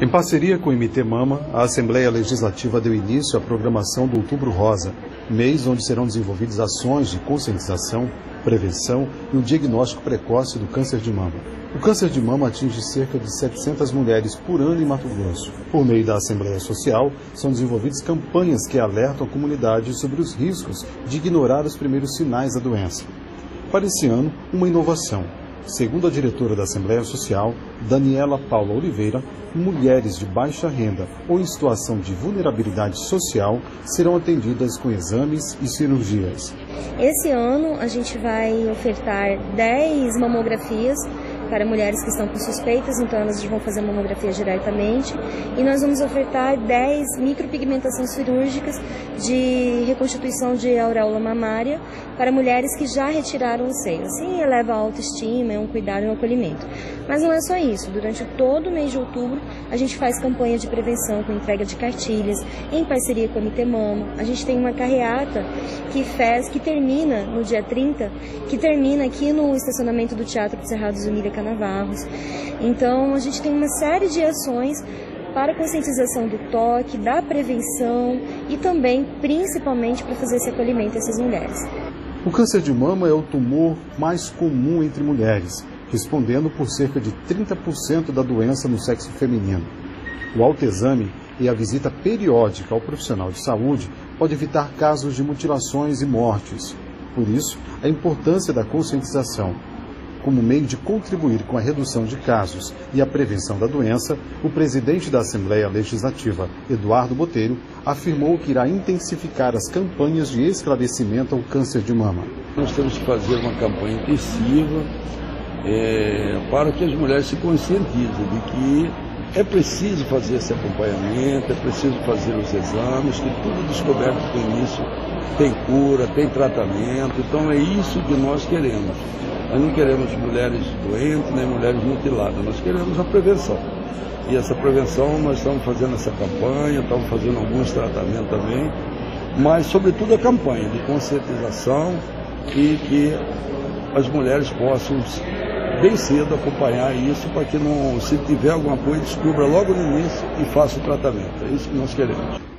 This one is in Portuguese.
Em parceria com o MT Mama, a Assembleia Legislativa deu início à programação do Outubro Rosa, mês onde serão desenvolvidas ações de conscientização, prevenção e o diagnóstico precoce do câncer de mama. O câncer de mama atinge cerca de 700 mulheres por ano em Mato Grosso. Por meio da Assembleia Social, são desenvolvidas campanhas que alertam a comunidade sobre os riscos de ignorar os primeiros sinais da doença. Para esse ano, uma inovação Segundo a diretora da Assembleia Social, Daniela Paula Oliveira, mulheres de baixa renda ou em situação de vulnerabilidade social serão atendidas com exames e cirurgias. Esse ano a gente vai ofertar 10 mamografias para mulheres que estão com suspeitas, então elas vão fazer mamografia diretamente. E nós vamos ofertar 10 micropigmentações cirúrgicas de reconstituição de auréola mamária para mulheres que já retiraram o seio. Assim eleva a autoestima, é um cuidado e um acolhimento. Mas não é só isso. Durante todo o mês de outubro, a gente faz campanha de prevenção com entrega de cartilhas, em parceria com a Mama. A gente tem uma carreata que fez, que termina no dia 30, que termina aqui no estacionamento do Teatro do Cerrado Zunilha Canavarros. Então, a gente tem uma série de ações para a conscientização do toque, da prevenção e também, principalmente, para fazer esse acolhimento a essas mulheres. O câncer de mama é o tumor mais comum entre mulheres, respondendo por cerca de 30% da doença no sexo feminino. O autoexame e a visita periódica ao profissional de saúde pode evitar casos de mutilações e mortes. Por isso, a importância da conscientização como meio de contribuir com a redução de casos e a prevenção da doença, o presidente da Assembleia Legislativa, Eduardo Botelho, afirmou que irá intensificar as campanhas de esclarecimento ao câncer de mama. Nós temos que fazer uma campanha intensiva é, para que as mulheres se conscientizem de que é preciso fazer esse acompanhamento, é preciso fazer os exames, que tudo descoberto no início tem cura, tem tratamento, então é isso que nós queremos. Nós não queremos mulheres doentes nem mulheres mutiladas, nós queremos a prevenção. E essa prevenção nós estamos fazendo essa campanha, estamos fazendo alguns tratamentos também, mas sobretudo a campanha de conscientização e que as mulheres possam bem cedo acompanhar isso para que não, se tiver alguma coisa, descubra logo no início e faça o tratamento. É isso que nós queremos.